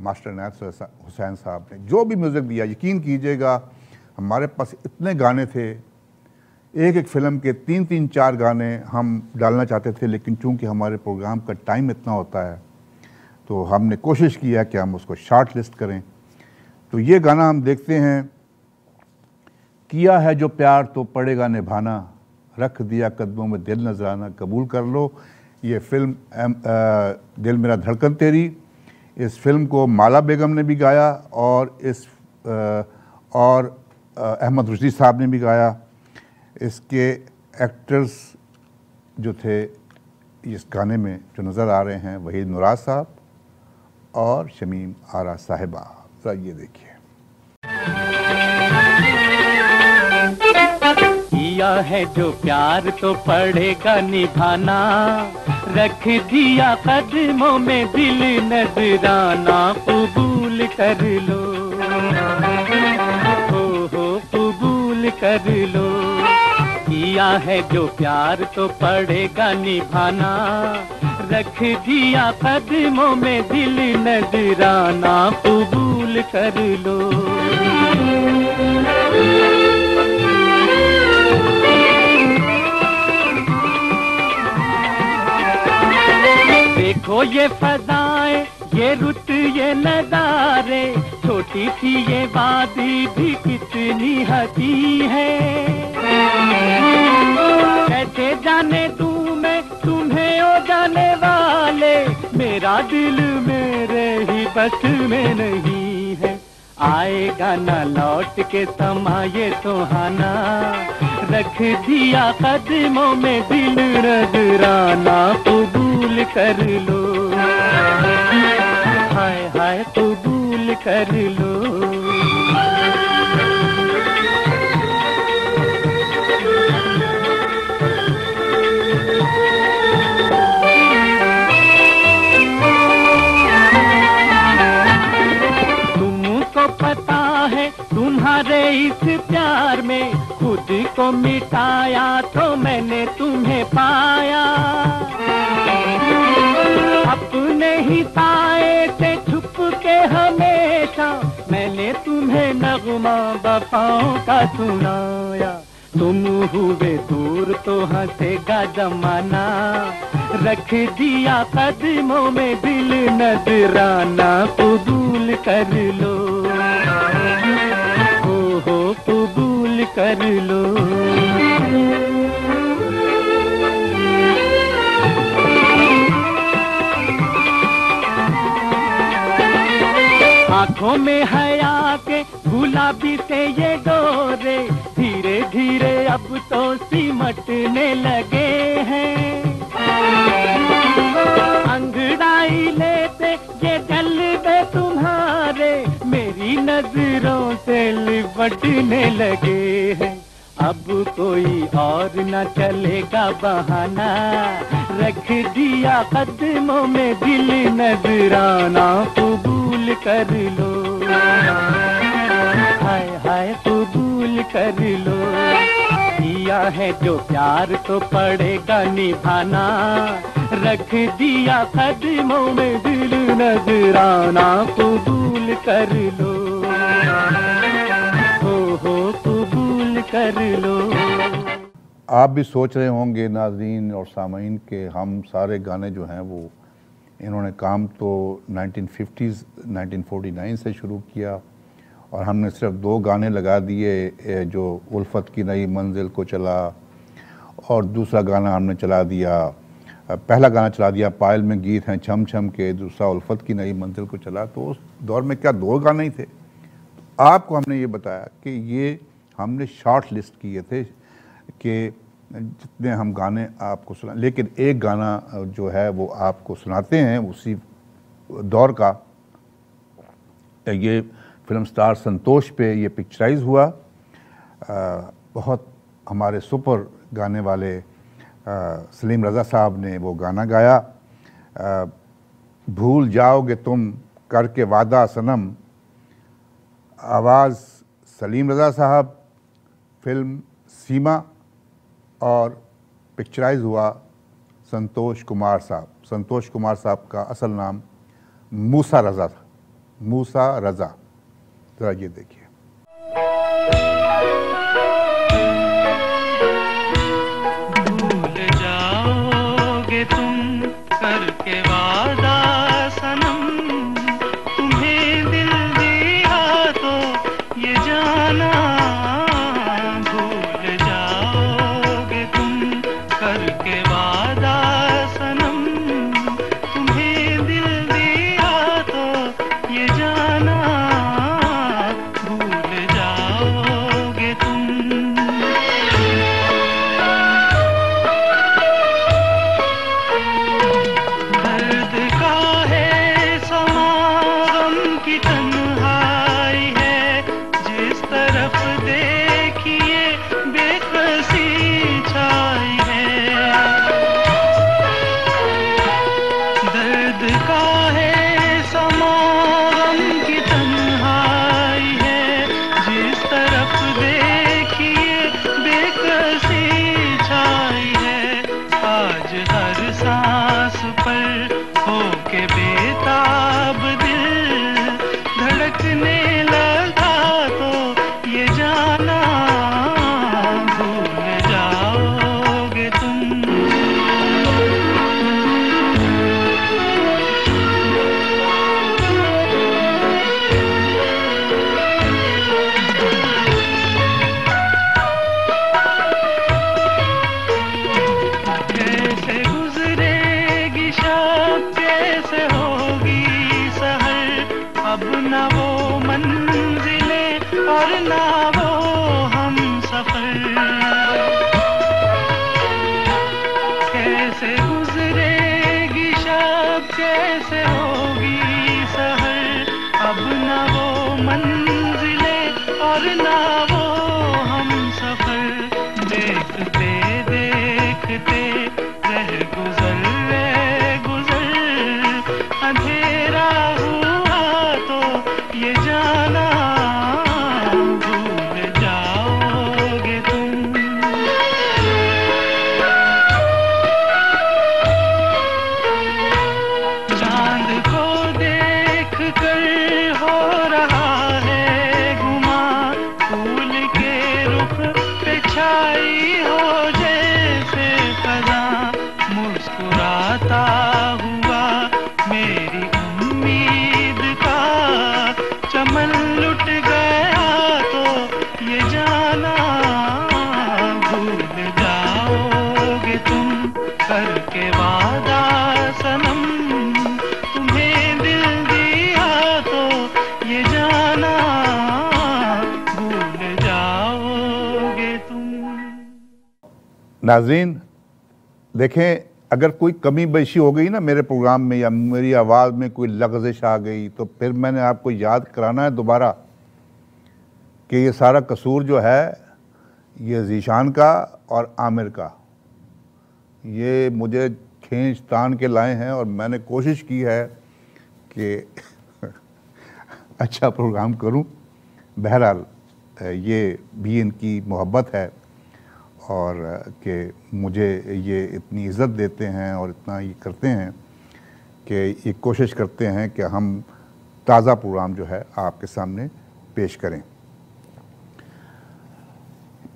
मास्टर नैत हुसैन साहब ने, जो भी म्यूज़िक दिया, यकीन कीजिएगा, हमारे पास इतने गाने थे, एक एक फ़िल्म के तीन तीन, चार गाने हम डालना चाहते थे, लेकिन चूँकि हमारे प्रोग्राम का टाइम इतना होता है तो हमने कोशिश की है कि हम उसको शार्ट लिस्ट करें। तो ये गाना हम देखते हैं, किया है जो प्यार तो पड़ेगा निभाना। रख दिया कदमों में दिल नजराना कबूल कर लो। ये फ़िल्म एम, अ, दिल मेरा धड़कन तेरी। इस फ़िल्म को माला बेगम ने भी गाया और इस अ, और अहमद रुश्दी साहब ने भी गाया। इसके एक्टर्स जो थे इस गाने में जो नज़र आ रहे हैं वहीद मुराद साहब और शमीम आरा साहिबा। ज़रा ये देखिए। किया है जो प्यार तो पड़ेगा निभाना। रख दिया कदमों में दिल नजराना। कबूल कर लो। हो हो कबूल कर लो। किया है जो प्यार तो पड़ेगा निभाना। रख दिया कदमों में दिल नजराना। कबूल कर लो। देखो ये फदाए ये रुत, ये नदारे छोटी सी ये वादी भी कितनी हसी है। कैसे जाने तू मैं तुम्हें ओ जाने वाले, मेरा दिल मेरे ही बस में नहीं आएगा ना लौट के समा ये सुहाना रख दिया कदमों में दिल रगराना कबूल कर लो। हाय हाय, कबूल कर लो। को मिटाया तो मैंने तुम्हें पाया। अपने ही साए से छुप के हमेशा मैंने तुम्हें नगमा बपाओं का सुनाया। तुम हुए दूर तो हंसेगा जमाना, रख दिया कदमों में दिल नजराना, कबूल कर लो। हो कबूल कर लो। आँखों में हया के गुलाबी से ये डोरे धीरे धीरे अब तो सिमटने लगे हैं। अंगड़ाई लेते ये मेरी नज़रों से लिपटने लगे हैं। अब कोई और न चलेगा बहाना। रख दिया कदमों में दिल नजराना। कबूल कर लो। हाय हाय, कबूल कर लो। किया है जो प्यार तो पड़ेगा निभाना। रख दिया कदमों में दिल नजराना। कबूल कर लो। आप भी सोच रहे होंगे, नाजरीन और सामीन के हम सारे गाने जो हैं वो, इन्होंने काम तो 1950s 1949 से शुरू किया, और हमने सिर्फ़ दो गाने लगा दिए जो उल्फत की नई मंजिल को चला, और दूसरा गाना हमने चला दिया पहला गाना चला दिया, पायल में गीत हैं, छम छम के, दूसरा उल्फत की नई मंजिल को चला तो उस दौर में क्या दो गाने ही थे? आपको हमने ये बताया कि ये हमने शॉर्ट लिस्ट किए थे कि जितने हम गाने आपको सुना लेकिन एक गाना जो है वो आपको सुनाते हैं उसी दौर का। ये फ़िल्म स्टार संतोष पे ये पिक्चराइज हुआ। अ, बहुत हमारे सुपर गाने वाले अ, सलीम रज़ा साहब ने वो गाना गाया। अ, भूल जाओगे तुम करके वादा सनम आवाज़ सलीम रज़ा साहब, फ़िल्म सीमा और पिक्चराइज हुआ संतोष कुमार साहब। संतोष कुमार साहब का असल नाम मूसा रज़ा था। मूसा रज़ा, ज़रा ये देखिए। नाजरीन, देखें, अगर कोई कमी बेशी हो गई ना मेरे प्रोग्राम में या मेरी आवाज़ में कोई लग्जिश आ गई तो फिर मैंने आपको याद कराना है दोबारा कि ये सारा कसूर जो है, ये जीशान का और आमिर का। ये मुझे खींच तान के लाए हैं और मैंने कोशिश की है कि अच्छा प्रोग्राम करूँ। बहरहाल, ये भी इनकी मोहब्बत है। और कि मुझे ये इतनी इज़्ज़त देते हैं और इतना ये करते हैं कि ये कोशिश करते हैं कि हम ताज़ा प्रोग्राम जो है आपके सामने पेश करें।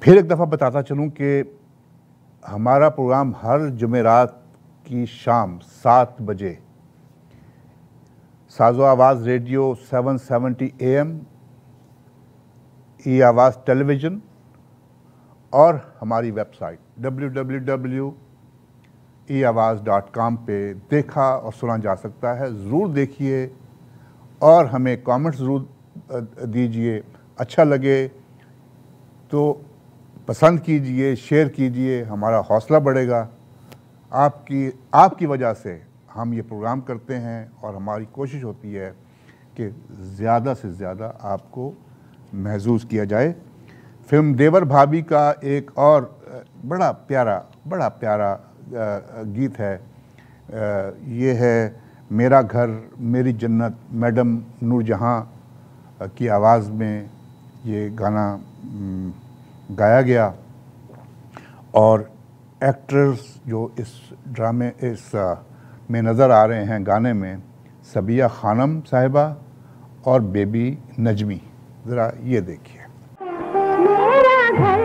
फिर एक दफ़ा बताता चलूँ कि हमारा प्रोग्राम हर जुमेरात की शाम सात बजे, साजो आवाज़ रेडियो 770 एम, ई आवाज़ टेलीविज़न और हमारी वेबसाइट www.eawaz.com पे देखा और सुना जा सकता है। ज़रूर देखिए और हमें कमेंट्स ज़रूर दीजिए। अच्छा लगे तो पसंद कीजिए शेयर कीजिए, हमारा हौसला बढ़ेगा। आपकी आपकी वजह से हम ये प्रोग्राम करते हैं और हमारी कोशिश होती है कि ज़्यादा से ज़्यादा आपको महसूस किया जाए। फ़िल्म देवर भाभी का एक और बड़ा प्यारा बड़ा प्यारा गीत है। ये है, मेरा घर, मेरी जन्नत, मैडम नूरजहाँ की आवाज़ में ये गाना गाया गया। और एक्टर्स जो इस ड्रामे, इस में नज़र आ रहे हैं गाने में, सबिया खानम साहिबा और बेबी नजमी। ज़रा ये देखिए। घर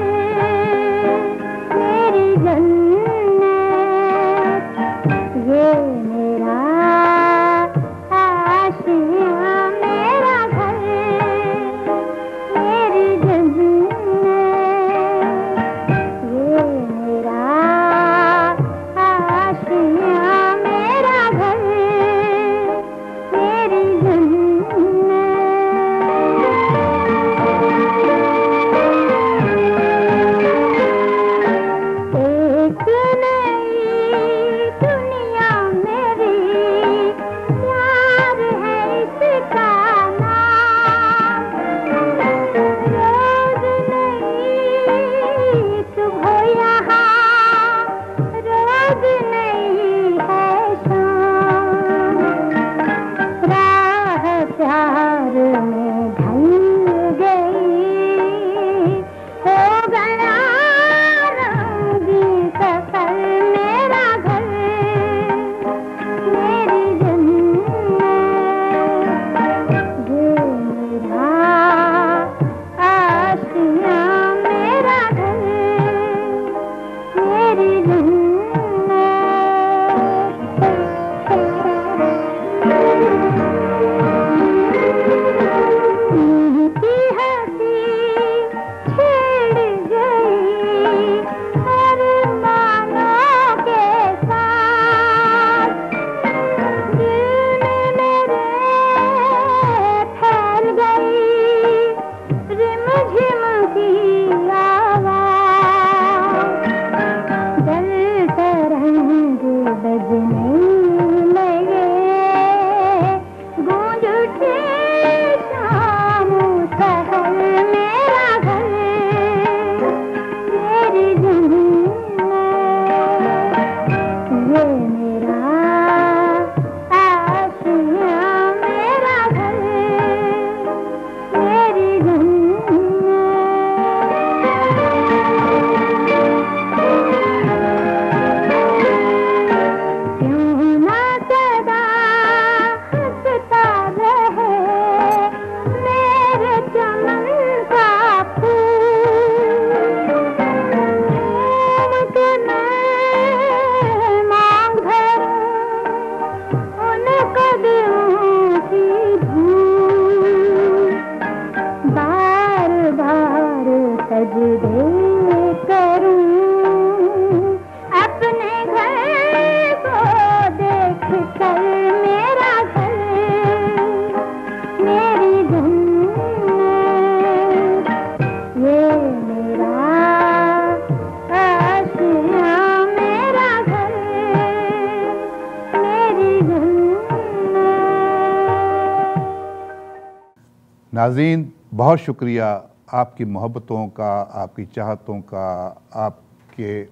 नाजीन बहुत शुक्रिया आपकी मोहब्बतों का, आपकी चाहतों का, आपके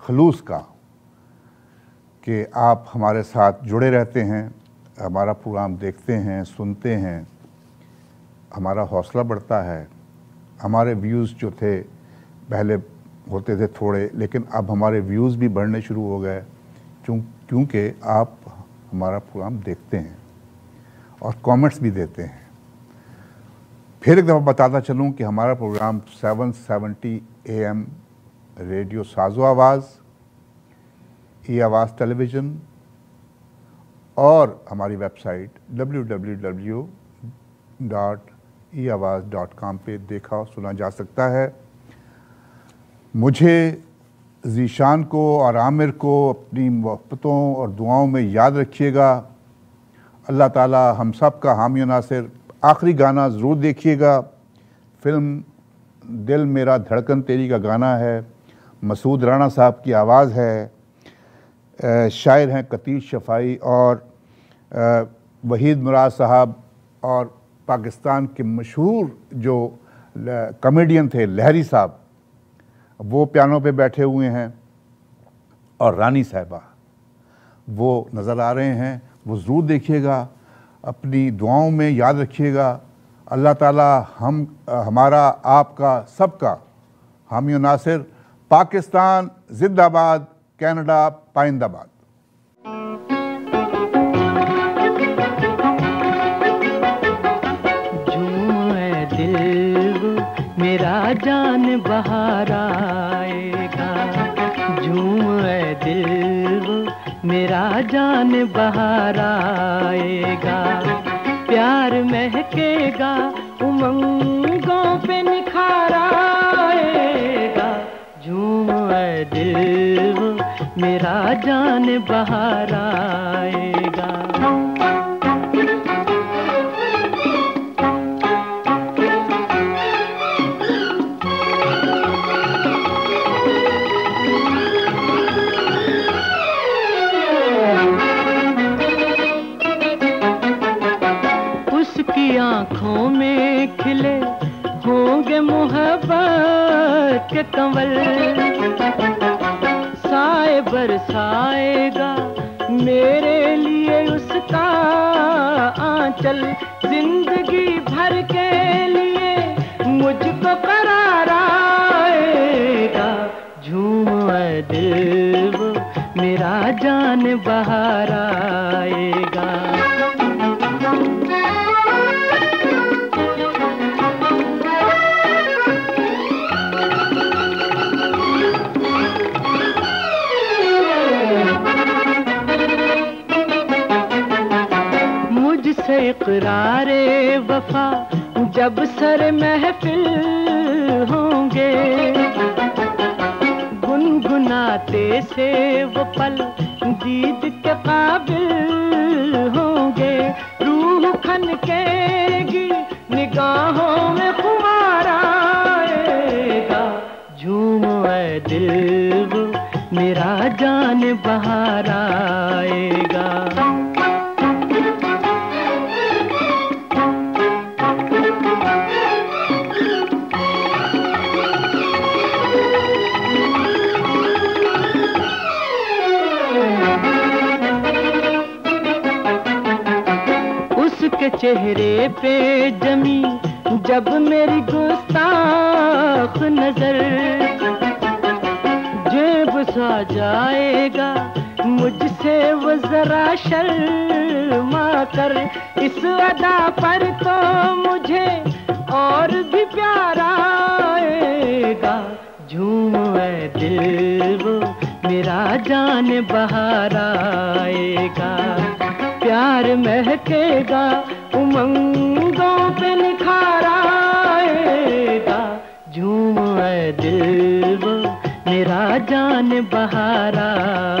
खलूस का कि आप हमारे साथ जुड़े रहते हैं, हमारा प्रोग्राम देखते हैं, सुनते हैं, हमारा हौसला बढ़ता है, हमारे व्यूज़ जो थे, पहले होते थे थोड़े, लेकिन अब हमारे व्यूज़ भी बढ़ने शुरू हो गए, क्यों, क्योंकि आप हमारा प्रोग्राम देखते हैं और कमेंट्स भी देते हैं। फिर एक दफ़ा बताता चलूँ कि हमारा प्रोग्राम 770 एम रेडियो साजो आवाज़ ई आवाज़ टेलीविज़न और हमारी वेबसाइट www.eawaz.com पे देखा और सुना जा सकता है। मुझे जीशान को और आमिर को अपनी मोहब्बतों और दुआओं में याद रखिएगा। अल्लाह ताला हम सब का हामी नासिर आखिरी गाना ज़रूर देखिएगा। फ़िल्म दिल मेरा धड़कन तेरी का गाना है। मसूद राना साहब की आवाज़ है। शायर हैं कतीश शफाई और वहीद मुराद साहब और पाकिस्तान के मशहूर जो कॉमेडियन थे लहरी साहब, वो पियानो पे बैठे हुए हैं। और रानी साहबा, वो नज़र आ रहे हैं। वो ज़रूर देखिएगा। अपनी दुआओं में याद रखिएगा। अल्लाह ताला हम, हमारा, आपका, सबका, हामी नासिर, पाकिस्तान, जिंदाबाद, कनाडा, पाइंदाबाद। दिल मेरा जान बहार। मेरा जान बहार आएगा। प्यार महकेगा, उमंगों पे निखार आएगा। झूम दिल, मेरा जान बहार आएगा। आँखों में खिले होंगे मोहब्बत के कंवल। साए बरसाएगा मेरे लिए उसका आंचल। ज़िंदगी भर के लिए मुझको करार आएगा। झूम दिल मेरा जान बहार आएगा। इकरारे वफा जब सर महफिल होंगे। गुनगुनाते से वो पल दीद के काबिल होंगे। रूह खनकेगी निगाहों में खुमार आएगा। झूम दिल मेरा जान बहार आएगा चेहरे पे जमी, जब मेरी गुस्ताख नज़र। जेब सा जाएगा, मुझसे वो जरा शर्मा कर। इस अदा पर तो मुझे और भी प्यार आएगा। झूम ऐ दिल वो, मेरा जान बहार आएगा। प्यार महकेगा जान बहार।